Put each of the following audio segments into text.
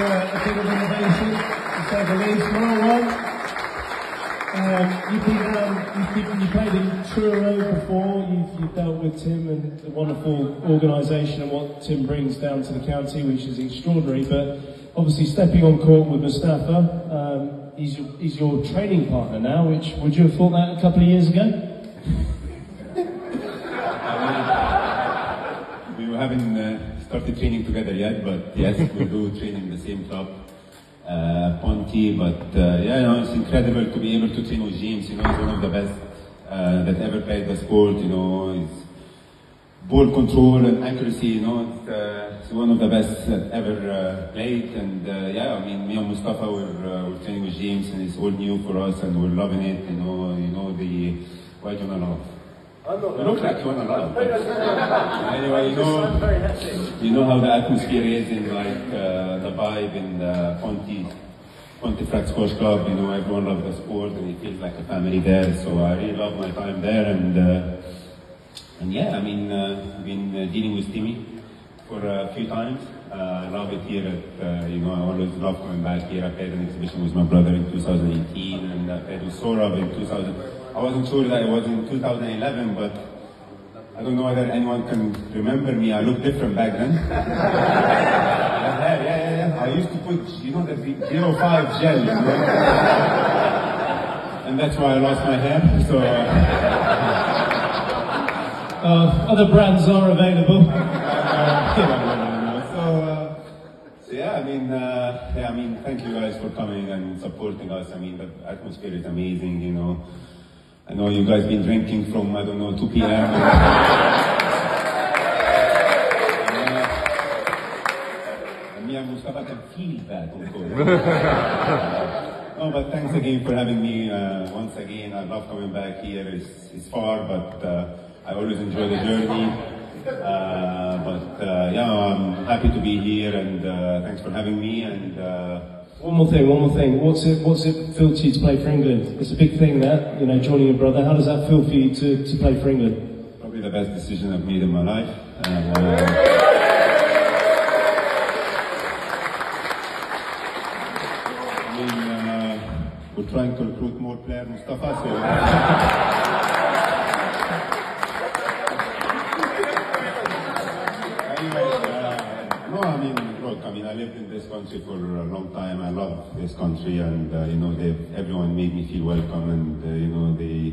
Uh, a bit of innovation, um, you've, um, played in Truro before, you've, dealt with Tim and the wonderful organisation and what Tim brings down to the county, which is extraordinary, but obviously stepping on court with Mostafa, um, he's, your, he's your training partner now, which would you have thought that a couple of years ago? we haven't uh, started training together yet, but yes, we do train in the same club uh, Ponty, but uh, yeah, you know, it's incredible to be able to train with James. You know, he's one of the best uh, that ever played the sport. You know, his ball control and accuracy. You know, it's, uh, it's one of the best that ever uh, played. And uh, yeah, I mean, me and Mostafa were, uh, we're training with James, and it's all new for us, and we're loving it. You know, you know the why do you not? You look like to laugh. anyway, you know, you know how the atmosphere is in like uh, the vibe in the Ponty, Pontefract Sports Club. You know, everyone loves the sport and it feels like a family there. So I really love my time there. And uh, and yeah, I mean, uh, I've been uh, dealing with Timmy for a few times. Uh, I love it here. At, uh, you know, I always love coming back here. I played an exhibition with my brother in 2018, and I played with Sorab in 2000. I wasn't sure that it was in 2011, but I don't know whether anyone can remember me. I looked different back then. yeah, yeah, yeah, yeah. I used to put, you know, the 05 gel, you know? and that's why I lost my hair. So. Uh, uh, other brands are available. Uh, so, uh, so yeah, I mean, uh, yeah, I mean, thank you guys for coming and supporting us. I mean, the atmosphere is amazing, you know. I know you guys been drinking from, I don't know, 2 p.m. and, uh, me and Mostafa can feel that, of course. no, but thanks again for having me uh, once again. I love coming back here. It's, it's far, but uh, I always enjoy the journey. Uh, but uh, yeah, I'm happy to be here and uh, thanks for having me. And one more thing, one more thing. What's it, what's it feel to you to play for England? It's a big thing that, you know, joining your brother. How does that feel for you to, to play for England? Probably the best decision I've made in my life. Uh, I mean, uh, we're trying to recruit more players, Mostafa, so... I lived in this country for a long time. I love this country, and uh, you know, everyone made me feel welcome, and uh, you know, they,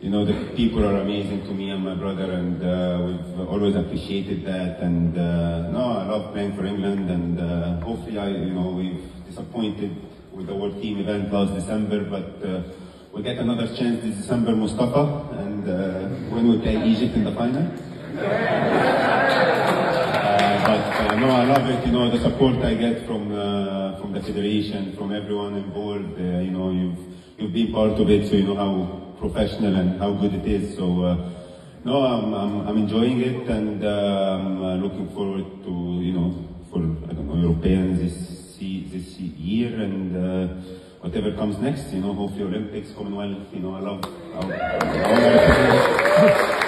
you know, the people are amazing to me and my brother, and uh, we've always appreciated that. And uh, no, I love playing for England, and uh, hopefully, I, you know, we've disappointed with the World Team event last December, but uh, we get another chance this December, Mostafa, and when we play Egypt in the final. Uh, love it. You know, the support I get from uh, from the federation, from everyone involved. Uh, you know, you've you've been part of it, so you know how professional and how good it is. So, uh, no, I'm, I'm, I'm enjoying it, and uh, I'm uh, looking forward to you know for I don't know Europeans this this year and whatever comes next. You know, hopefully Olympics, Commonwealth. You know, I love. I, I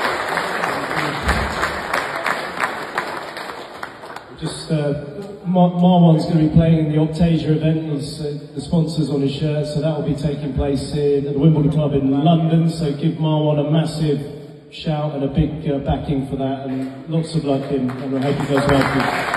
Just uh, Mar Marwan's going to be playing in the Optasia event. He's uh, the sponsors on his shirt, so that will be taking place in, at the Wimbledon Club in London. So give Marwan a massive shout and a big uh, backing for that, and lots of luck in, and I hope it goes well for you.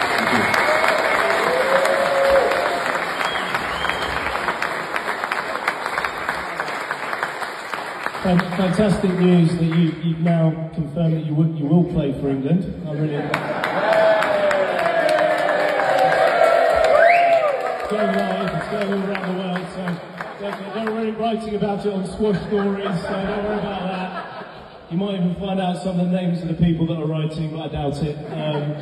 Fantastic news that you, you've now confirmed that you, will, you will play for England. I really. Going live, it's going all around the world, so they're, already writing about it on Squash Stories, so don't worry about that. You might even find out some of the names of the people that are writing, but I doubt it. Um,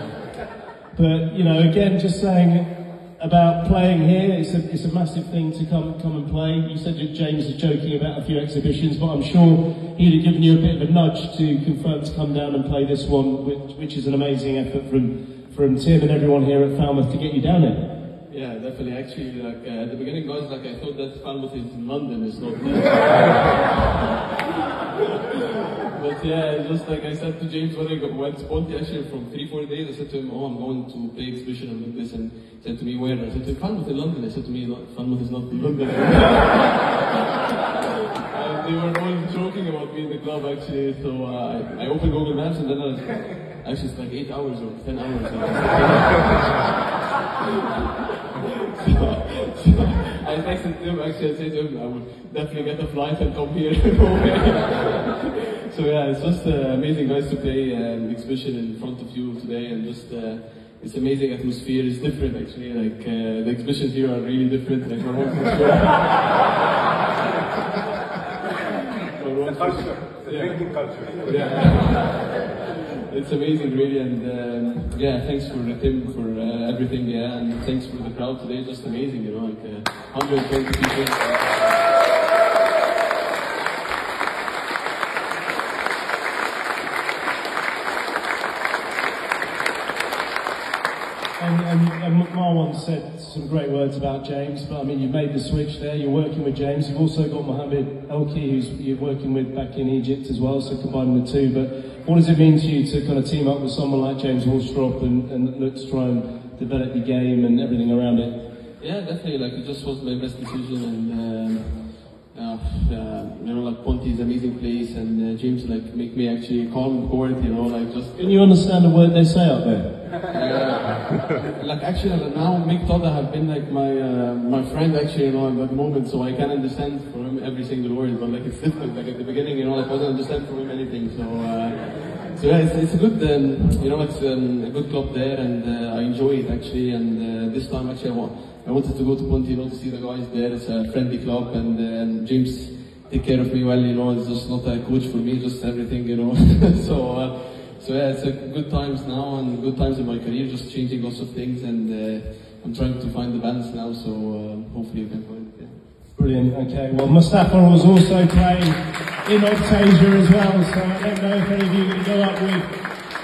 but, you know, again, just saying about playing here, it's a, it's a massive thing to come, come and play. You said that James is joking about a few exhibitions, but I'm sure he'd have given you a bit of a nudge to confirm to come down and play this one, which, which is an amazing effort from, from Tim and everyone here at Falmouth to get you down here. Yeah, definitely. Actually, like uh, at the beginning, guys, like I thought that Falmouth is in London, it's not but yeah, just like I said to James when I got, went to Ponty actually from three, four days, I said to him, oh, I'm going to play exhibition and this, and he said, to me, where? I said, to Falmouth in London. They said to me, "No, Falmouth is not in London. and they were all joking about me in the club actually. So uh, I, I opened Google Maps and then I, was, actually it's like eight hours or ten hours. so I texted him actually. I said to him, I would definitely get a flight and come here. so yeah, it's just uh, amazing, guys, to play an exhibition in front of you today, and just uh, it's amazing atmosphere. It's different actually. Like uh, the exhibitions here are really different. Like we're working Culture, the drinking culture. yeah. It's amazing, really, and um, yeah, thanks for Tim for uh, everything, yeah, and thanks for the crowd today. Just amazing, you know, like uh, 120 people. And, and, and Marwan said some great words about James, but I mean, you've made the switch there, you're working with James, you've also got Mohamed Elki, who's you're working with back in Egypt as well, so combining the two. But what does it mean to you to kind of team up with someone like James Willstrop and, and look to try and develop your game and everything around it? Yeah, definitely. Like it just was my best decision, and um, uh, uh, you know, like Ponty is an amazing place, and uh, James like make me actually call him court. You know, like just Can you understand the word they say up there? uh, like actually now Mick Todd have been like my uh, my friend actually you know at the moment, so I can understand from him every single word. But like it's different. Like at the beginning, you know, like I wasn't understand from him anything. So. So yeah, it's, it's a good, um, you know, it's um, a good club there, and uh, I enjoy it actually. And uh, this time actually, I, I wanted to go to Ponte, you know, to see the guys there. It's a friendly club, and, uh, and James take care of me well. You know, it's just not a coach for me, just everything, you know. so, uh, so yeah, it's a good times now and good times in my career, just changing lots of things, and uh, I'm trying to find the balance now. So uh, hopefully, you can find. Brilliant. Okay. Well, Mostafa was also playing in Optasia as well, so I don't know if any of you to go up with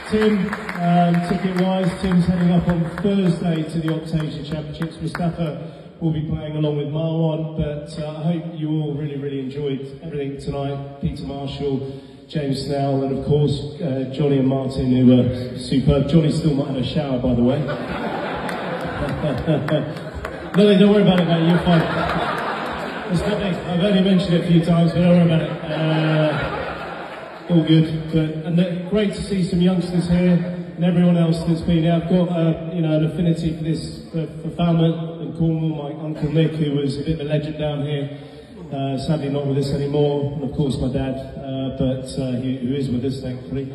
Tim. Um, ticket wise, Tim's heading up on Thursday to the Optasia Championships. Mostafa will be playing along with Marwan, but uh, I hope you all really, really enjoyed everything tonight. Peter Marshall, James Snell, and of course uh, Johnny and Martin, who were superb. Johnny still might have a shower, by the way. no, don't worry about it, mate. You're fine. I've only mentioned it a few times, but don't worry about it. Uh, all good. But and uh, great to see some youngsters here and everyone else that's been here. I've got uh, you know an affinity for this for, for Falmouth and Cornwall. My uncle Nick, who was a bit of a legend down here, uh, sadly not with us anymore. And of course my dad, uh, but uh, he, who is with us thankfully.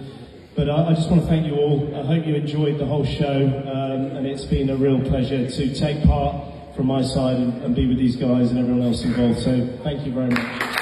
But I, I just want to thank you all. I hope you enjoyed the whole show, um, and it's been a real pleasure to take part from my side and, and be with these guys and everyone else involved. So thank you very much.